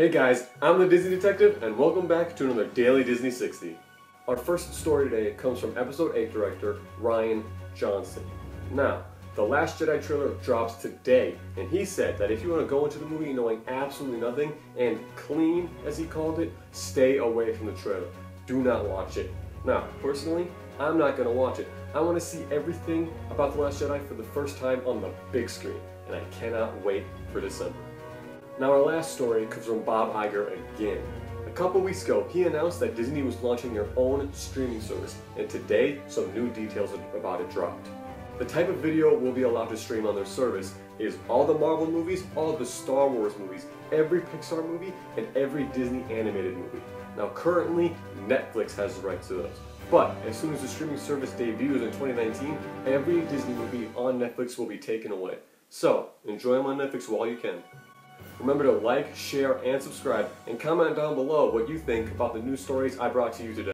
Hey guys, I'm the Disney Detective, and welcome back to another Daily Disney 60. Our first story today comes from Episode 8 director Rian Johnson. Now, the Last Jedi trailer drops today, and he said that if you want to go into the movie knowing absolutely nothing and clean, as he called it, stay away from the trailer. Do not watch it. Now, personally, I'm not going to watch it. I want to see everything about The Last Jedi for the first time on the big screen, and I cannot wait for December. Now, our last story comes from Bob Iger again. A couple weeks ago, he announced that Disney was launching their own streaming service, and today, some new details about it dropped. The type of video we'll be allowed to stream on their service is all the Marvel movies, all the Star Wars movies, every Pixar movie, and every Disney animated movie. Now, currently, Netflix has the rights to those. But as soon as the streaming service debuts in 2019, every Disney movie on Netflix will be taken away. So, enjoy them on Netflix while you can. Remember to like, share, and subscribe, and comment down below what you think about the news stories I brought to you today.